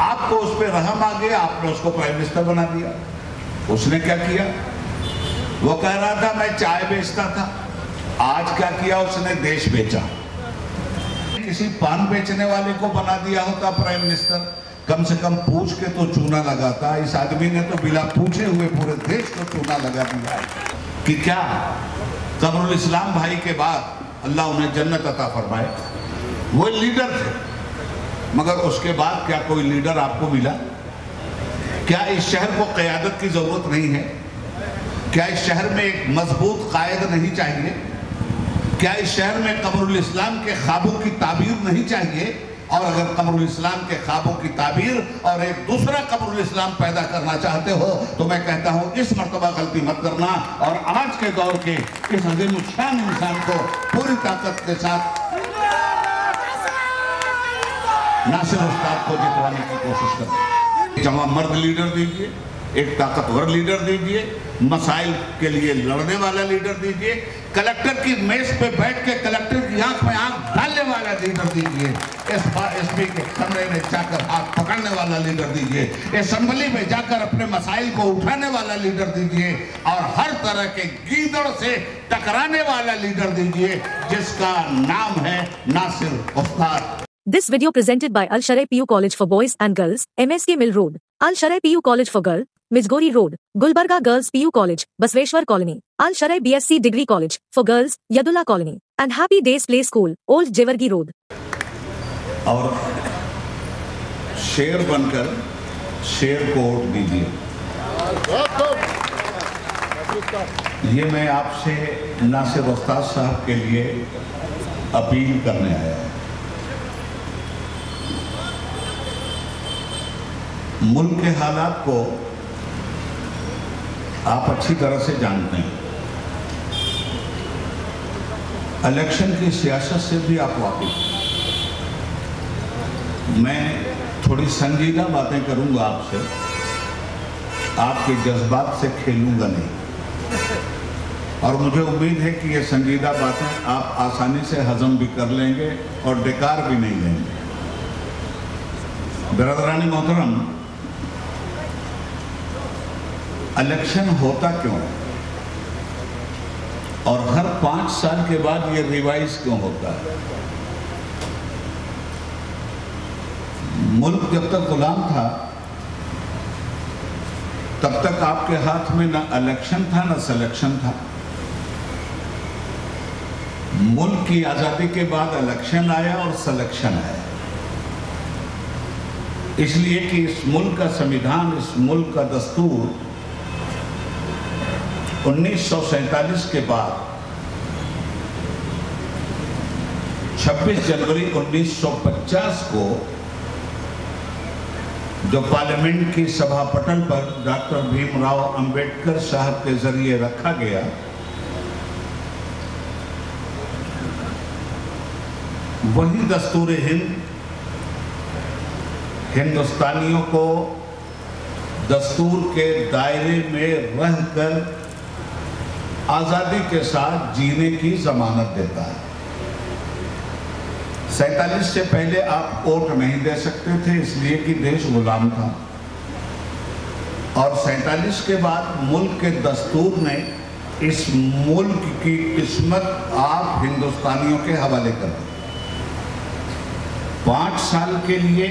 आपको उस पर रहम आ गया आपने उसको प्राइम मिनिस्टर बना दिया। उसने क्या किया? वो कह रहा था, मैं चाय बेचता था। आज क्या किया उसने? देश बेचा। किसी पान बेचने वाले को बना दिया होता प्राइम मिनिस्टर कम से कम पूछ के तो चूना लगाता। इस आदमी ने तो बिना पूछे हुए पूरे देश को चूना लगा दिया कि क्या? कमरुल इस्लाम भाई के बाद अल्लाह उन्हें जन्नत अता फरमाए। वो लीडर थे। मगर उसके बाद क्या कोई लीडर आपको मिला? क्या इस शहर को क़्यादत की ज़रूरत नहीं है? क्या इस शहर में एक मज़बूत कायद नहीं चाहिए? क्या इस शहर में कमरुल इस्लाम के ख्वाबों की ताबीर नहीं चाहिए? और अगर कमरुल इस्लाम के ख्वाबों की ताबीर और एक दूसरा कमरुल इस्लाम पैदा करना चाहते हो तो मैं कहता हूँ, इस मरतबा गलती मत करना। और आज के दौर के इस अजीम शान इंसान को पूरी ताकत के साथ नासिर उस्ताद को जितवाने की कोशिश करें जमा मर्द लीडर दीजिए, एक ताकतवर लीडर दीजिए, मसाइल के लिए लड़ने वाला लीडर दीजिए, कलेक्टर की मेज पे बैठ के कलेक्टर की आँख में आँख डालने वाला लीडर दीजिए एस पी के कमरे में जाकर हाथ पकड़ने वाला लीडर दीजिए असम्बली में जाकर अपने मसाइल को उठाने वाला लीडर दीजिए, और हर तरह के गीदड़ से टकराने वाला लीडर दीजिए, जिसका नाम है नासिर उस्ताद This video presented by Al Sharai PU College for Boys and Girls, MSK Mill Road, Al Sharai PU College for Girl, Mijgori Road, Gulbarga Girls PU College, Basveshwar Colony, Al Sharai BSc Degree College for Girls, Yadullah Colony, and Happy Days Play School, Old Jewargi Road. और शेर बनकर शेर को vote दीजिए ये मैं आपसे नासिर उस्ताद साहब के लिए अपील करने आया हूँ मुल्क के हालात को आप अच्छी तरह से जानते हैं। इलेक्शन की सियासत से भी आप वाकिफ मैं थोड़ी संजीदा बातें करूँगा आपसे। आपके जज्बात से खेलूँगा नहीं। और मुझे उम्मीद है कि ये संजीदा बातें आप आसानी से हजम भी कर लेंगे और बेकार भी नहीं लेंगे। बरदरानी मोहतरम इलेक्शन होता क्यों? और हर पाँच साल के बाद ये रिवाइज क्यों होता है? मुल्क जब तक गुलाम था, तब तक आपके हाथ में ना इलेक्शन था, ना सिलेक्शन था। मुल्क की आज़ादी के बाद इलेक्शन आया और सिलेक्शन आया। इसलिए कि इस मुल्क का संविधान, इस मुल्क का दस्तूर 1947 के बाद 26 जनवरी 1950 को, जो पार्लियामेंट की सभा पटल पर डॉक्टर भीमराव अंबेडकर साहब के ज़रिए रखा गया, वही दस्तूर हिंद, हिंदुस्तानियों को दस्तूर के दायरे में रहकर आज़ादी के साथ जीने की जमानत देता है। सैतालीस से पहले आप वोट नहीं दे सकते थे, इसलिए कि देश गुलाम था। और सैतालीस के बाद मुल्क के दस्तूर ने इस मुल्क की किस्मत आप हिंदुस्तानियों के हवाले कर दी। पाँच साल के लिए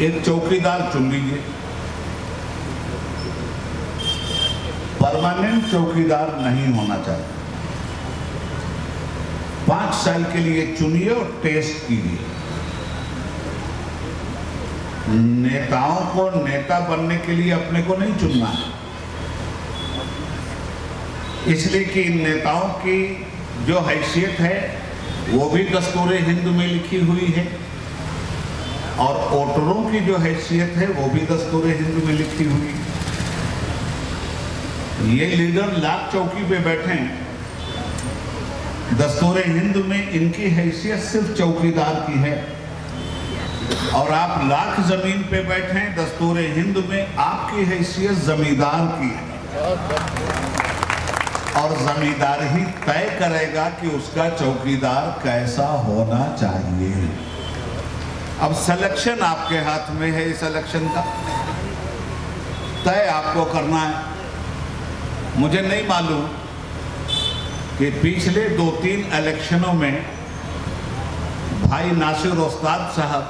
एक चौकीदार चुन लीजिए। परमानेंट चौकीदार नहीं होना चाहिए। पाँच साल के लिए चुनिए और टेस्ट कीजिए। नेताओं को नेता बनने के लिए अपने को नहीं चुनना है। इसलिए कि इन नेताओं की जो हैसियत है, वो भी दस्तूर हिंद में लिखी हुई है। और वोटरों की जो हैसियत है, वो भी दस्तूर हिंद में लिखी हुई है। ये लीडर लाख चौकी पे बैठे हैं। दस्तूर हिंद में इनकी हैसियत सिर्फ़ चौकीदार की है। और आप लाख ज़मीन पे बैठे हैं, दस्तूर हिंद में आपकी हैसियत जमींदार की है। और जमींदार ही तय करेगा कि उसका चौकीदार कैसा होना चाहिए। अब सिलेक्शन आपके हाथ में है इस इलेक्शन का। तय आपको करना है। मुझे नहीं मालूम कि पिछले दो तीन इलेक्शनों में भाई नासिर उस्ताद साहब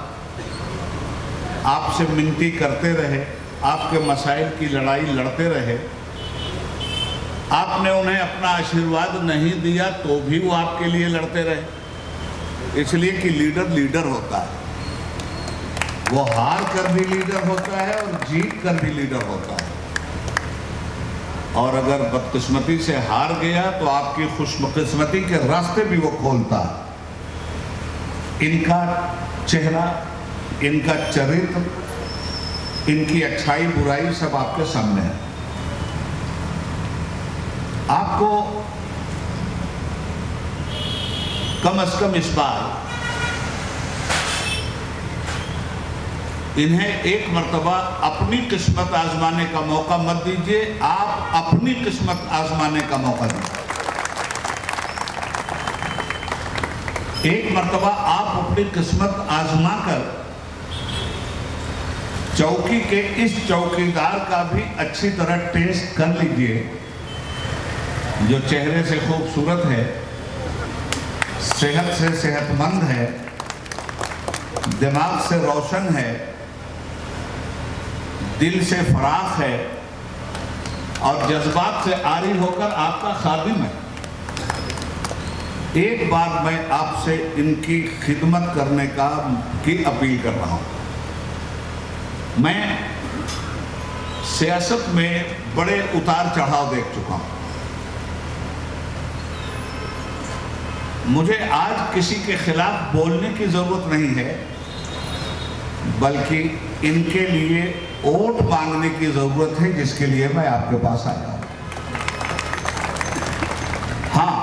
आपसे मिनती करते रहे, आपके मसाइल की लड़ाई लड़ते रहे। आपने उन्हें अपना आशीर्वाद नहीं दिया तो भी वो आपके लिए लड़ते रहे। इसलिए कि लीडर लीडर होता है। वो हार कर भी लीडर होता है और जीत कर भी लीडर होता है। और अगर बदकिस्मती से हार गया तो आपकी खुशकिस्मती के रास्ते भी वो खोलता। इनका चेहरा, इनका चरित्र, इनकी अच्छाई बुराई सब आपके सामने है। आपको कम से कम इस बार इन्हें एक मरतबा अपनी किस्मत आजमाने का मौका मत दीजिए, आप अपनी किस्मत आजमाने का मौका दीजिए। एक मरतबा आप अपनी किस्मत आजमा कर चौकी के इस चौकीदार का भी अच्छी तरह टेस्ट कर लीजिए, जो चेहरे से खूबसूरत है, सेहत से सेहतमंद है, दिमाग से रोशन है दिल से फराख है और जज्बात से आरी होकर आपका खादिम है। एक बार मैं आपसे इनकी खिदमत करने का, की अपील कर रहा हूँ। मैं सियासत में बड़े उतार चढ़ाव देख चुका हूँ। मुझे आज किसी के खिलाफ बोलने की ज़रूरत नहीं है, बल्कि इनके लिए वोट मांगने की ज़रूरत है, जिसके लिए मैं आपके पास आया हूँ। हाँ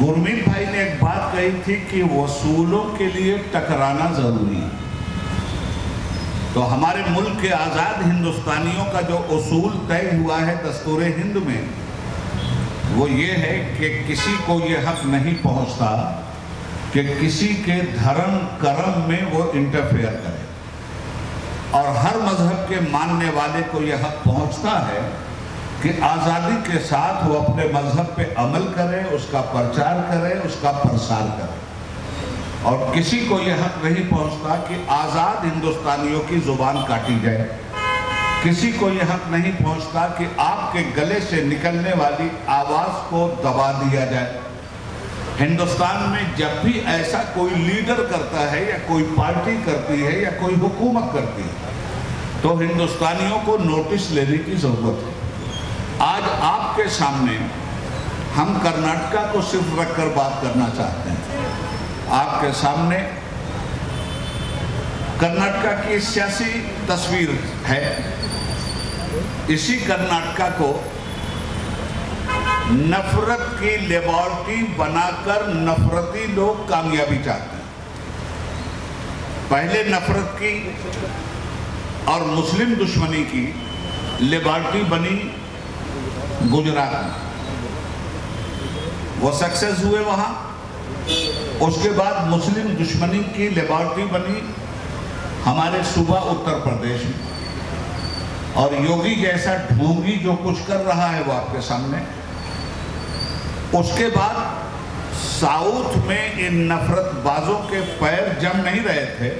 गुरमीत भाई ने एक बात कही थी कि वसूलों के लिए टकराना ज़रूरी है। तो हमारे मुल्क के आज़ाद हिंदुस्तानियों का जो उसूल तय हुआ है दस्तूर हिंद में, वो ये है कि किसी को ये हक नहीं पहुँचता कि किसी के धर्म कर्म में वो इंटरफेयर करे। और हर मज़हब के मानने वाले को यह हक पहुँचता है कि आज़ादी के साथ वो अपने मज़हब पे अमल करें, उसका प्रचार करें, उसका प्रसार करें। और किसी को यह हक नहीं पहुँचता कि आज़ाद हिंदुस्तानियों की ज़ुबान काटी जाए। किसी को यह हक नहीं पहुँचता कि आपके गले से निकलने वाली आवाज़ को दबा दिया जाए। हिंदुस्तान में जब भी ऐसा कोई लीडर करता है या कोई पार्टी करती है या कोई हुकूमत करती है तो हिंदुस्तानियों को नोटिस लेने की ज़रूरत है। आज आपके सामने हम कर्नाटका को सिर्फ़ रखकर बात करना चाहते हैं। आपके सामने कर्नाटका की सियासी तस्वीर है। इसी कर्नाटका को नफरत की लेबोरेटरी बनाकर नफरती लोग कामयाबी चाहते हैं। पहले नफरत की और मुस्लिम दुश्मनी की लेबोरेटरी बनी गुजरात में। वो सक्सेस हुए वहाँ। उसके बाद मुस्लिम दुश्मनी की लेबोरेटरी बनी हमारे सूबा उत्तर प्रदेश में। और योगी जैसा ढोंगी जो कुछ कर रहा है वो आपके सामने उसके बाद साउथ में इन नफरतबाजों के पैर जम नहीं रहे थे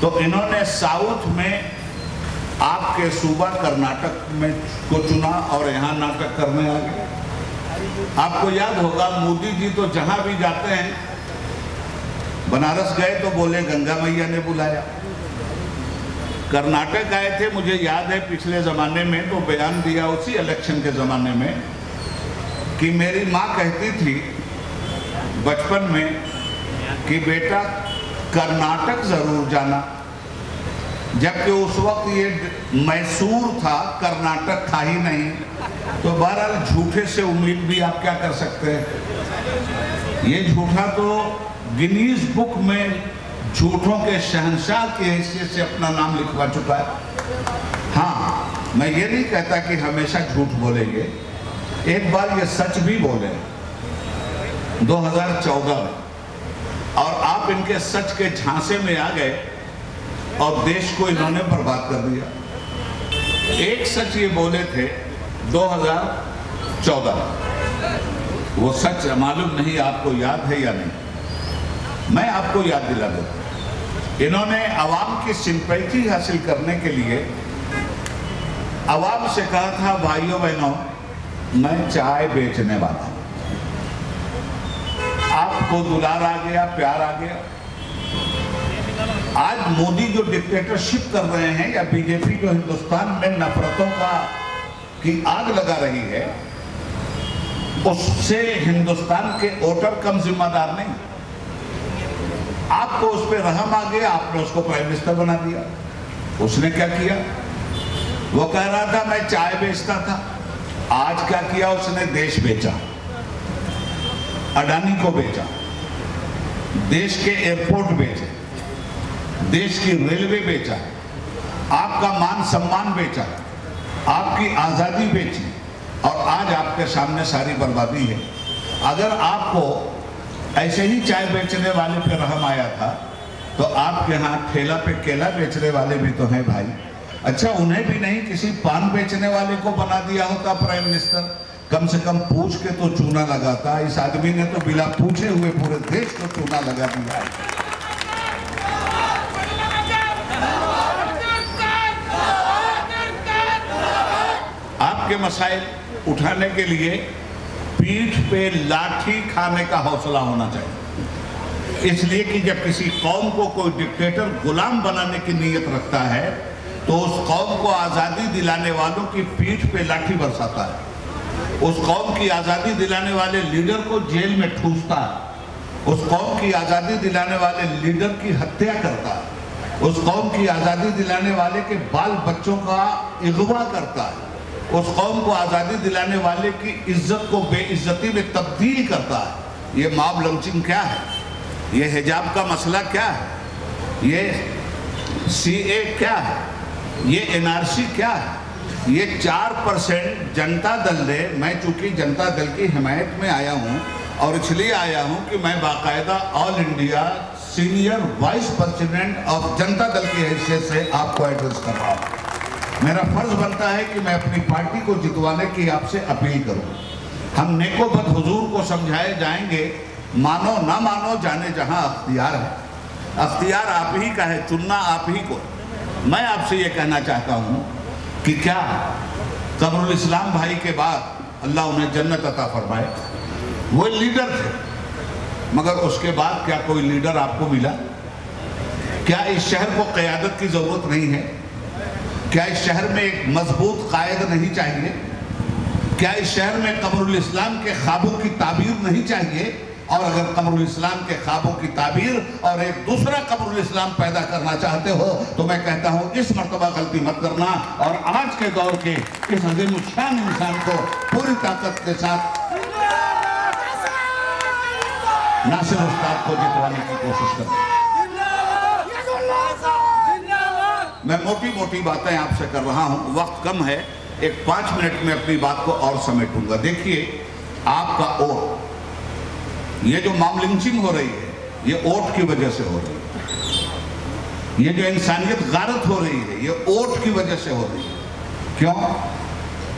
तो इन्होंने साउथ में आपके सूबा कर्नाटक में को चुना और यहाँ नाटक करने आ गए। आपको याद होगा, मोदी जी तो जहाँ भी जाते हैं, बनारस गए तो बोले, गंगा मैया ने बुलाया। कर्नाटक आए थे, मुझे याद है, पिछले ज़माने में तो बयान दिया उसी इलेक्शन के ज़माने में कि मेरी माँ कहती थी बचपन में कि बेटा, कर्नाटक ज़रूर जाना। जबकि उस वक्त ये मैसूर था, कर्नाटक था ही नहीं। तो बहरहाल झूठे से उम्मीद भी आप क्या कर सकते हैं? ये झूठा तो गिनीज बुक में झूठों के शहनशाह की हैसियत से अपना नाम लिखवा चुका है। हाँ मैं ये नहीं कहता कि हमेशा झूठ बोलेंगे। एक बार ये सच भी बोले 2014 में। और आप इनके सच के झांसे में आ गए, और देश को इन्होंने बर्बाद कर दिया। एक सच ये बोले थे 2014 वो सच मालूम नहीं आपको याद है या नहीं। मैं आपको याद दिला दूँ, इन्होंने आवाम की सिंपैथी हासिल करने के लिए आवाम से कहा था भाइयों बहनों मैं चाय बेचने वाला आपको दुलार आ गया, प्यार आ गया। आज मोदी जो डिक्टेटरशिप कर रहे हैं या बीजेपी जो हिंदुस्तान में नफरतों का की आग लगा रही है, उससे हिंदुस्तान के वोटर कम जिम्मेदार नहीं। आपको उस पर रहम आ गया, आपने उसको प्राइम मिनिस्टर बना दिया। उसने क्या किया? वो कह रहा था, मैं चाय बेचता था। आज क्या किया उसने? देश बेचा। अडानी को बेचा। देश के एयरपोर्ट बेचे। देश की रेलवे बेचा। आपका मान सम्मान बेचा। आपकी आज़ादी बेची। और आज आपके सामने सारी बर्बादी है। अगर आपको ऐसे ही चाय बेचने वाले पे रहम आया था तो आपके यहाँ ठेला पे केला बेचने वाले भी तो हैं भाई। अच्छा उन्हें भी नहीं किसी पान बेचने वाले को बना दिया होता प्राइम मिनिस्टर कम से कम पूछ के तो चूना लगाता। इस आदमी ने तो बिना पूछे हुए पूरे देश को चूना लगा दिया आपके मसाइल उठाने के लिए पीठ पे लाठी खाने का हौसला होना चाहिए। इसलिए कि जब किसी कौम को कोई डिक्टेटर गुलाम बनाने की नीयत रखता है तो उस कौम को आज़ादी दिलाने वालों की पीठ पे लाठी बरसाता है। उस कौम की आज़ादी दिलाने वाले लीडर को जेल में ठूसता है। उस कौम की आज़ादी दिलाने वाले लीडर की हत्या करता है। उस कौम की आज़ादी दिलाने वाले के बाल बच्चों का अगवा करता है। उस कौम को आज़ादी दिलाने वाले की इज़्ज़त को बेइज्जती में तब्दील करता है। ये मॉब लंचिंग क्या है? ये हिजाब का मसला क्या है? ये सी ए क्या है? ये एनआरसी क्या है? ये चार परसेंट जनता दल ने, मैं चूँकि जनता दल की हिमायत में आया हूँ और इसलिए आया हूँ कि मैं बाकायदा all India senior vice president of Janata Dal की हैसियत से आपको एड्रेस कर रहा हूँ। मेरा फ़र्ज़ बनता है कि मैं अपनी पार्टी को जितवाने की आपसे अपील करूँ। हम नेकोबद हुजूर को समझाए जाएँगे, मानो ना मानो जाने जहाँ अख्तियार है। अख्तियार आप ही का है, चुनना आप ही को मैं आपसे ये कहना चाहता हूँ कि क्या कमरुल इस्लाम भाई के बाद अल्लाह उन्हें जन्नत अता फरमाए? वो लीडर थे। मगर उसके बाद क्या कोई लीडर आपको मिला? क्या इस शहर को क़्यादत की ज़रूरत नहीं है? क्या इस शहर में एक मज़बूत कायद नहीं चाहिए? क्या इस शहर में कमरुल इस्लाम के ख्वाबों की ताबीर नहीं चाहिए? और अगर कमरुल इस्लाम के ख्वाबों की ताबीर और एक दूसरा कमरुल इस्लाम पैदा करना चाहते हो तो मैं कहता हूँ, इस मरतबा गलती मत करना और आज के दौर के इस अजीम शान इंसान को पूरी ताकत के साथ नासिर उस्ताद को जितवाने की कोशिश करें। मैं मोटी मोटी बातें आपसे कर रहा हूँ। वक्त कम है, एक पाँच मिनट में अपनी बात को और समेटूँगा। देखिए, आपका ओट ये जो मॉम लिंचिंग हो रही है, ये ओट की वजह से हो रही है। ये जो इंसानियत गारत हो रही है, ये ओट की वजह से हो रही है। क्यों?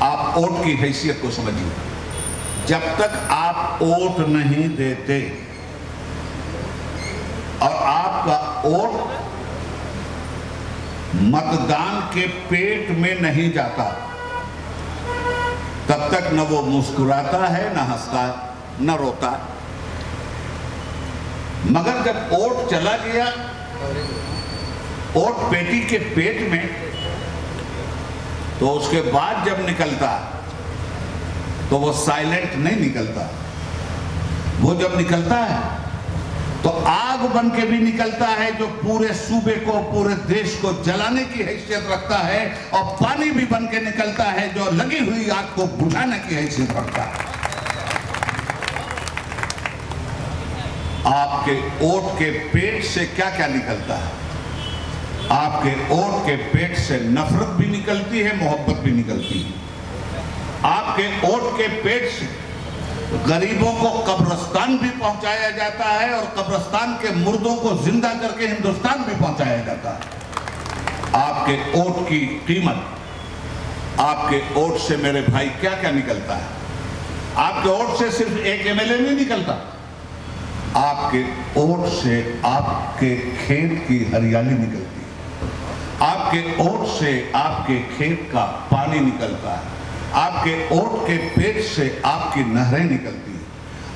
आप ओट की हैसियत को समझिए। जब तक आप ओट नहीं देते और आपका ओट मतदान के पेट में नहीं जाता, तब तक न वो मुस्कुराता है, न हंसता, न रोता। है मगर जब ओट चला गया, ओट पेटी के पेट में तो उसके बाद जब निकलता तो वो साइलेंट नहीं निकलता। वो जब निकलता है तो आग बन के भी निकलता है, जो पूरे सूबे को, पूरे देश को जलाने की हैसियत रखता है, और पानी भी बन के निकलता है, जो लगी हुई आग को बुझाने की हैसियत रखता है। आपके ओट के पेट से क्या क्या निकलता है? आपके ओट के पेट से नफरत भी निकलती है, मोहब्बत भी निकलती है। आपके ओट के पेट से गरीबों को कब्रस्तान भी पहुँचाया जाता है और कब्रस्तान के मुर्दों को ज़िंदा करके हिंदुस्तान भी पहुँचाया जाता है। आपके ओट की कीमत, आपके ओट से मेरे भाई क्या क्या निकलता है? आपके ओट से सिर्फ़ एक एमएलए नहीं निकलता। आपके ओट से आपके खेत की हरियाली निकलती है। आपके ओट से आपके खेत का पानी निकलता है। आपके ओट के पेट से आपकी नहरें निकलती हैं।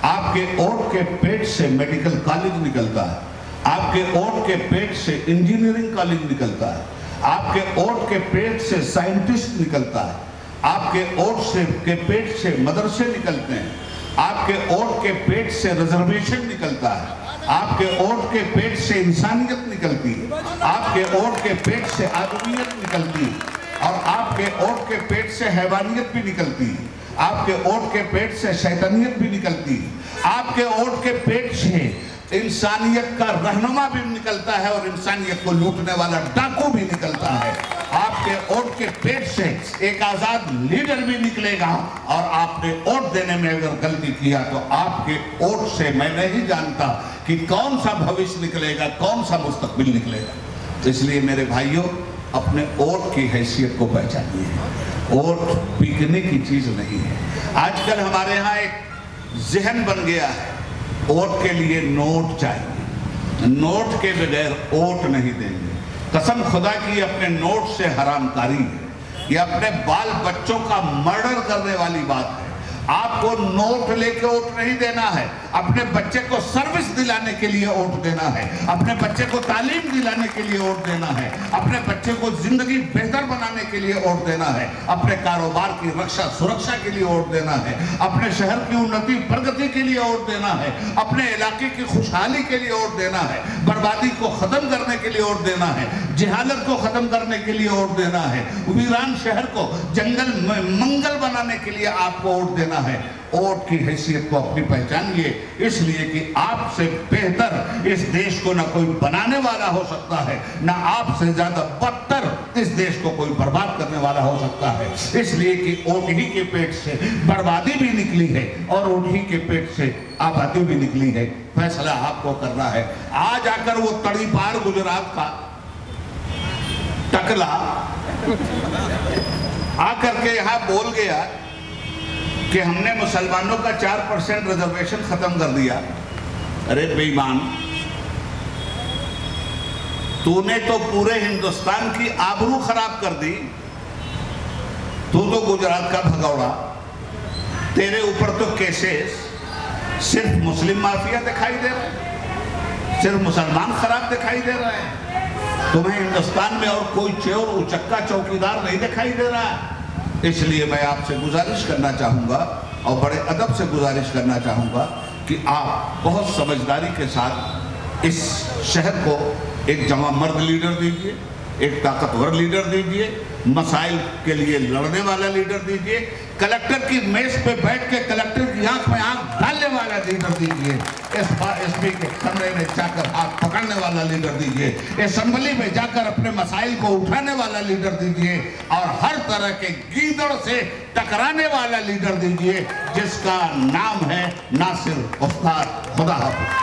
आपके ओट के पेट से मेडिकल कॉलेज निकलता है। आपके ओट के पेट से इंजीनियरिंग कॉलेज निकलता है। आपके ओट के पेट से साइंटिस्ट निकलता है। आपके ओट से के पेट से मदरसे निकलते हैं। आपके ओट के पेट से रिजर्वेशन निकलता है। आपके ओट के पेट से इंसानियत निकलती है। आपके ओट के पेट से आदमियत निकलती है। और आपके ओट के पेट से हैवानियत भी निकलती है। आपके ओट के पेट से शैतानियत भी निकलती है। आपके ओट के पेट से इंसानियत का रहनुमा भी निकलता है और इंसानियत को लूटने वाला डाकू भी निकलता है। आपके ओट के पेट से एक आज़ाद लीडर भी निकलेगा और आपने वोट देने में अगर गलती किया तो आपके वोट से मैं नहीं जानता कि कौन सा भविष्य निकलेगा, कौन सा मुस्तकबिल निकलेगा। इसलिए मेरे भाइयों, अपने वोट की हैसियत को पहचानिए। वोट बिकने की चीज़ नहीं है। आजकल हमारे यहाँ एक जहन बन गया है वोट के लिए नोट चाहिए। नोट के बगैर वोट नहीं देंगे। कसम खुदा की अपने नोट से हरामकारी है। ये अपने बाल बच्चों का मर्डर करने वाली बात है। आपको नोट लेके वोट नहीं देना है। अपने बच्चे को सर्विस दिलाने के लिए वोट देना है। अपने बच्चे को तालीम दिलाने के लिए वोट देना है। अपने बच्चे को ज़िंदगी बेहतर बनाने के लिए वोट देना है। अपने कारोबार की रक्षा, सुरक्षा के लिए वोट देना है। अपने शहर की उन्नति, प्रगति के लिए वोट देना है। अपने इलाके की खुशहाली के लिए वोट देना है। बर्बादी को खत्म करने के लिए वोट देना है। जहालत को खत्म करने के लिए वोट देना है। वीरान शहर को जंगल मंगल बनाने के लिए आपको वोट देना है। वोट की हैसियत को अपनी पहचानिए, इसलिए कि आपसे बेहतर इस देश को ना कोई बनाने वाला हो सकता है, ना आपसे ज़्यादा बदतर इस देश को कोई बर्बाद करने वाला हो सकता है। इसलिए कि ओट ही के पेट से बर्बादी भी निकली है, और ओट ही के पेट से आबादी भी निकली है। फैसला आपको करना है। आज आकर वो तड़ी पार गुजरात का टकला आकर के यहाँ बोल गया कि हमने मुसलमानों का चार परसेंट रिजर्वेशन खत्म कर दिया। अरे बेईमान, तूने तो पूरे हिंदुस्तान की आबरू खराब कर दी। तू तो गुजरात का भगौड़ा। तेरे ऊपर तो केसेस सिर्फ़ मुस्लिम माफिया दिखाई दे रहे सिर्फ़ मुसलमान खराब दिखाई दे रहे हैं। तुम्हें हिंदुस्तान में और कोई चोर, उचक्का, चौकीदार नहीं दिखाई दे रहा है। इसलिए मैं आपसे गुजारिश करना चाहूँगा और बड़े अदब से गुजारिश करना चाहूँगा कि आप बहुत समझदारी के साथ इस शहर को एक जमा मर्द लीडर दीजिए, एक ताकतवर लीडर दीजिए मसाइल के लिए लड़ने वाला लीडर दीजिए, कलेक्टर की मेज पे बैठ के कलेक्टर की आँख में आँख डालने वाला लीडर दीजिए एस पी के कमरे में जाकर हाथ पकड़ने वाला लीडर दीजिए असम्बली में जाकर अपने मसाइल को उठाने वाला लीडर दीजिए, और हर तरह के गीदड़ से टकराने वाला लीडर दीजिए, जिसका नाम है नासिर उस्ताद खुदा हाफिज।